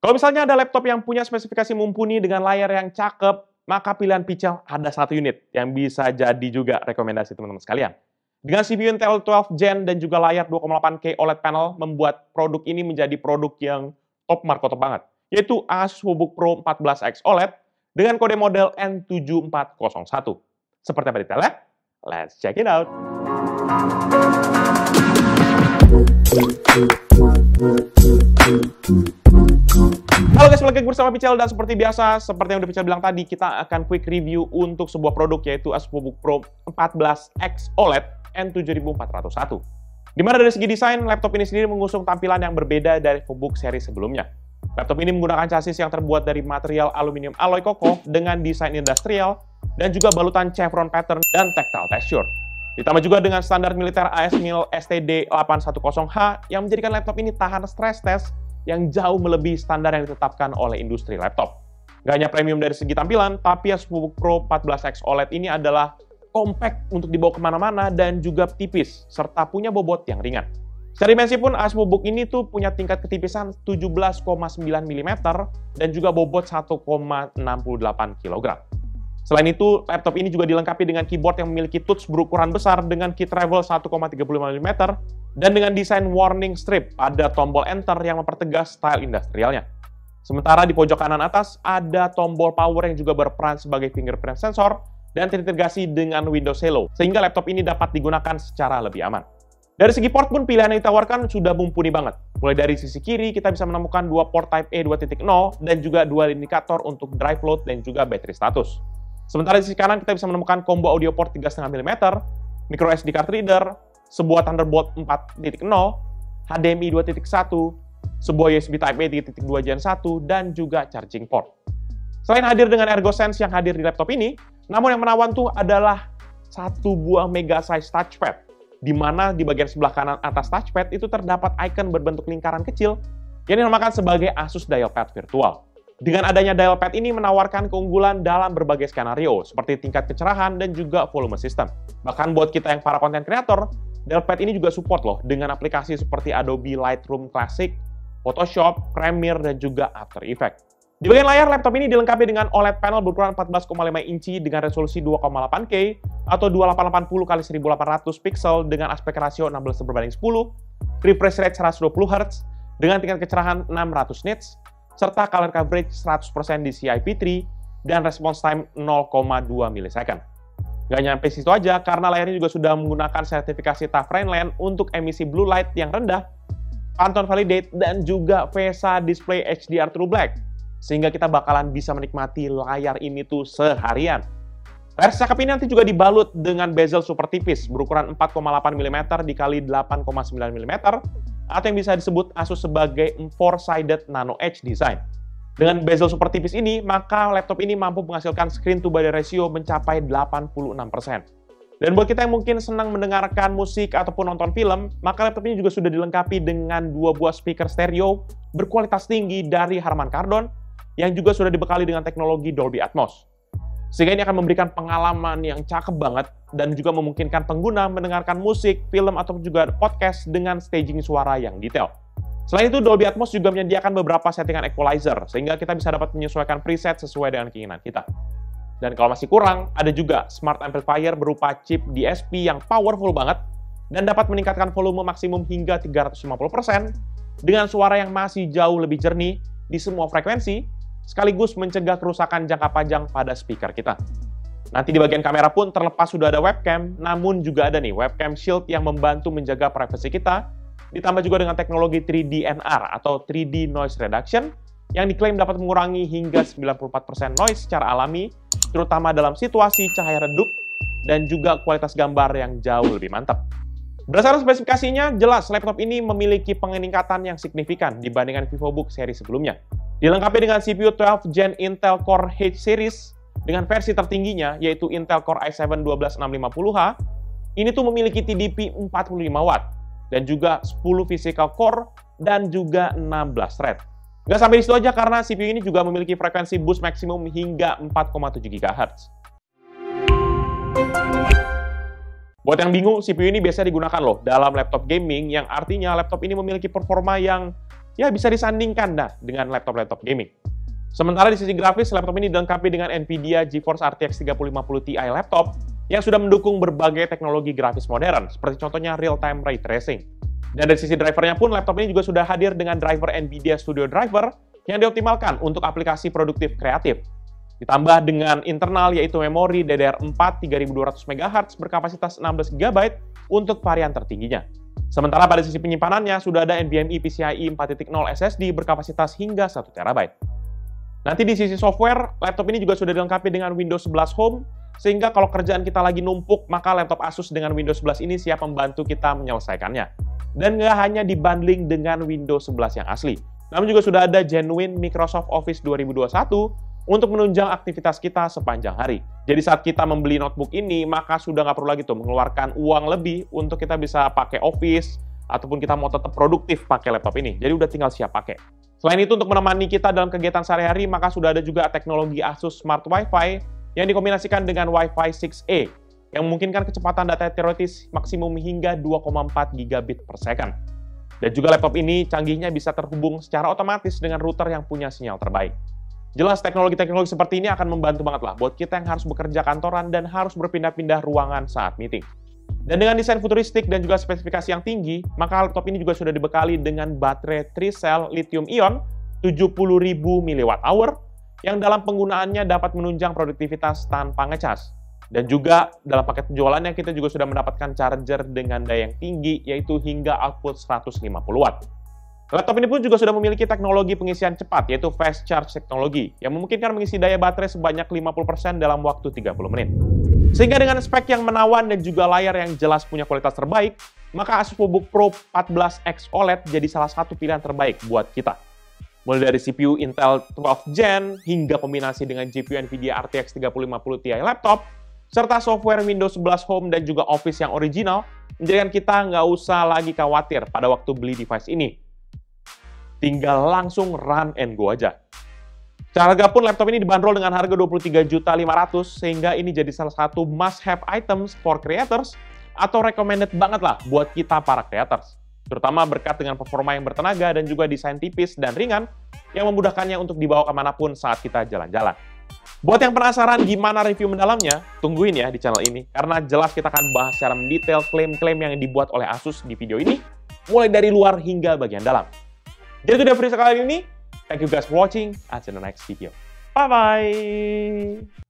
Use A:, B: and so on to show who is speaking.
A: Kalau misalnya ada laptop yang punya spesifikasi mumpuni dengan layar yang cakep, maka pilihan Pichel ada satu unit yang bisa jadi juga rekomendasi teman-teman sekalian. Dengan CPU Intel 12 Gen dan juga layar 2,8K OLED panel membuat produk ini menjadi produk yang top markotop banget, yaitu Asus VivoBook Pro 14X OLED dengan kode model N7401. Seperti apa detailnya? Let's check it out. Halo guys, balik lagi bersama Pichel dan seperti biasa, seperti yang udah Pichel bilang tadi, kita akan quick review untuk sebuah produk yaitu Asus VivoBook Pro 14X OLED N7401. Di mana dari segi desain, laptop ini sendiri mengusung tampilan yang berbeda dari VivoBook seri sebelumnya. Laptop ini menggunakan chassis yang terbuat dari material aluminium alloy kokoh dengan desain industrial dan juga balutan chevron pattern dan tactile texture. Ditambah juga dengan standar militer AS-MIL STD810H yang menjadikan laptop ini tahan stress test yang jauh melebihi standar yang ditetapkan oleh industri laptop. Gak hanya premium dari segi tampilan, tapi Asus Pro 14X OLED ini adalah compact untuk dibawa ke mana-mana dan juga tipis, serta punya bobot yang ringan. Secara dimensi pun Asus VivoBook ini tuh punya tingkat ketipisan 17,9 mm dan juga bobot 1,68 kg. Selain itu, laptop ini juga dilengkapi dengan keyboard yang memiliki touch berukuran besar dengan key travel 1,35 mm dan dengan desain warning strip pada tombol enter yang mempertegas style industrialnya. Sementara di pojok kanan atas ada tombol power yang juga berperan sebagai fingerprint sensor dan terintegrasi dengan Windows Hello, sehingga laptop ini dapat digunakan secara lebih aman. Dari segi port pun pilihan yang ditawarkan sudah mumpuni banget. Mulai dari sisi kiri kita bisa menemukan dua port Type A 2.0 dan juga dua indikator untuk drive load dan juga battery status. Sementara di sisi kanan kita bisa menemukan combo audio port 3,5 mm, micro SD card reader, sebuah Thunderbolt 4.0, HDMI 2.1, sebuah USB Type-A 3.2 Gen 1, dan juga charging port. Selain hadir dengan ErgoSense yang hadir di laptop ini, namun yang menawan tuh adalah satu buah mega size touchpad, di mana di bagian sebelah kanan atas touchpad itu terdapat icon berbentuk lingkaran kecil yang dinamakan sebagai Asus Dialpad Virtual. Dengan adanya dial pad ini menawarkan keunggulan dalam berbagai skenario, seperti tingkat kecerahan dan juga volume system. Bahkan buat kita yang para konten kreator, dial pad ini juga support loh dengan aplikasi seperti Adobe Lightroom Classic, Photoshop, Premiere, dan juga After Effects. Di bagian layar, laptop ini dilengkapi dengan OLED panel berukuran 14,5 inci dengan resolusi 2,8K atau 2880 x 1800 pixel dengan aspek rasio 16 berbanding 10, refresh rate 120 Hz dengan tingkat kecerahan 600 nits, serta color coverage 100% di CIP3 dan response time 0,2 milisecond. Gak nyampe situ aja, karena layarnya juga sudah menggunakan sertifikasi TUF Rainland untuk emisi blue light yang rendah, Pantone Validate, dan juga VESA Display HDR True Black. Sehingga kita bakalan bisa menikmati layar ini tuh seharian. Layar cakep ini nanti juga dibalut dengan bezel super tipis berukuran 4,8 mm dikali 8,9 mm atau yang bisa disebut Asus sebagai four-sided nano edge design. Dengan bezel super tipis ini, maka laptop ini mampu menghasilkan screen to body ratio mencapai 86%. Dan buat kita yang mungkin senang mendengarkan musik ataupun nonton film, maka laptop ini juga sudah dilengkapi dengan dua buah speaker stereo berkualitas tinggi dari Harman Kardon yang juga sudah dibekali dengan teknologi Dolby Atmos. Sehingga ini akan memberikan pengalaman yang cakep banget dan juga memungkinkan pengguna mendengarkan musik, film, atau juga podcast dengan staging suara yang detail. Selain itu, Dolby Atmos juga menyediakan beberapa settingan equalizer, sehingga kita bisa dapat menyesuaikan preset sesuai dengan keinginan kita. Dan kalau masih kurang, ada juga smart amplifier berupa chip DSP yang powerful banget dan dapat meningkatkan volume maksimum hingga 350% dengan suara yang masih jauh lebih jernih di semua frekuensi sekaligus mencegah kerusakan jangka panjang pada speaker kita. Nanti di bagian kamera pun terlepas sudah ada webcam, namun juga ada nih webcam shield yang membantu menjaga privasi kita, ditambah juga dengan teknologi 3D NR atau 3D Noise Reduction yang diklaim dapat mengurangi hingga 94% noise secara alami, terutama dalam situasi cahaya redup dan juga kualitas gambar yang jauh lebih mantap. Berdasarkan spesifikasinya, jelas laptop ini memiliki peningkatan yang signifikan dibandingkan VivoBook seri sebelumnya. Dilengkapi dengan CPU 12 Gen Intel Core H Series dengan versi tertingginya yaitu Intel Core i7 12650H, ini tuh memiliki TDP 45 watt dan juga 10 physical core dan juga 16 thread. Gak sampai di situ aja karena CPU ini juga memiliki frekuensi boost maksimum hingga 4,7 GHz. Buat yang bingung, CPU ini biasa digunakan loh dalam laptop gaming yang artinya laptop ini memiliki performa yang ya bisa disandingkan dah dengan laptop-laptop gaming. Sementara di sisi grafis, laptop ini dilengkapi dengan NVIDIA GeForce RTX 3050 Ti laptop yang sudah mendukung berbagai teknologi grafis modern, seperti contohnya real-time ray tracing. Dan dari sisi drivernya pun, laptop ini juga sudah hadir dengan driver NVIDIA Studio Driver yang dioptimalkan untuk aplikasi produktif kreatif. Ditambah dengan internal yaitu memori DDR4 3200 MHz berkapasitas 16 GB untuk varian tertingginya. Sementara pada sisi penyimpanannya sudah ada NVMe PCIe 4.0 SSD berkapasitas hingga 1 TB. Nanti di sisi software, laptop ini juga sudah dilengkapi dengan Windows 11 Home, sehingga kalau kerjaan kita lagi numpuk, maka laptop Asus dengan Windows 11 ini siap membantu kita menyelesaikannya. Dan nggak hanya dibundling dengan Windows 11 yang asli, namun juga sudah ada genuine Microsoft Office 2021 untuk menunjang aktivitas kita sepanjang hari. Jadi saat kita membeli notebook ini, maka sudah nggak perlu lagi tuh mengeluarkan uang lebih untuk kita bisa pakai Office, ataupun kita mau tetap produktif pakai laptop ini. Jadi udah tinggal siap pakai. Selain itu, untuk menemani kita dalam kegiatan sehari-hari, maka sudah ada juga teknologi Asus Smart Wi-Fi yang dikombinasikan dengan Wi-Fi 6E, yang memungkinkan kecepatan data teoretis maksimum hingga 2,4 gigabit per second. Dan juga laptop ini canggihnya bisa terhubung secara otomatis dengan router yang punya sinyal terbaik. Jelas teknologi-teknologi seperti ini akan membantu banget lah buat kita yang harus bekerja kantoran dan harus berpindah-pindah ruangan saat meeting. Dan dengan desain futuristik dan juga spesifikasi yang tinggi, maka laptop ini juga sudah dibekali dengan baterai 3 cell lithium ion 70.000 mWh yang dalam penggunaannya dapat menunjang produktivitas tanpa ngecas. Dan juga dalam paket penjualannya kita juga sudah mendapatkan charger dengan daya yang tinggi yaitu hingga output 150 watt. Laptop ini pun juga sudah memiliki teknologi pengisian cepat, yaitu fast charge technology, yang memungkinkan mengisi daya baterai sebanyak 50% dalam waktu 30 menit. Sehingga dengan spek yang menawan dan juga layar yang jelas punya kualitas terbaik, maka Asus ProBook Pro 14X OLED jadi salah satu pilihan terbaik buat kita. Mulai dari CPU Intel 12 Gen hingga kombinasi dengan GPU NVIDIA RTX 3050 Ti laptop, serta software Windows 11 Home dan juga Office yang original, menjadikan kita nggak usah lagi khawatir pada waktu beli device ini tinggal langsung run and go aja. Harga pun laptop ini dibanderol dengan harga 23.500 sehingga ini jadi salah satu must have items for creators atau recommended banget lah buat kita para creators. Terutama berkat dengan performa yang bertenaga dan juga desain tipis dan ringan yang memudahkannya untuk dibawa ke mana pun saat kita jalan-jalan. Buat yang penasaran gimana review mendalamnya, tungguin ya di channel ini, karena jelas kita akan bahas secara mendetail klaim-klaim yang dibuat oleh Asus di video ini, mulai dari luar hingga bagian dalam. Jadi itu udah video kali ini. Thank you guys for watching. Until the next video. Bye-bye.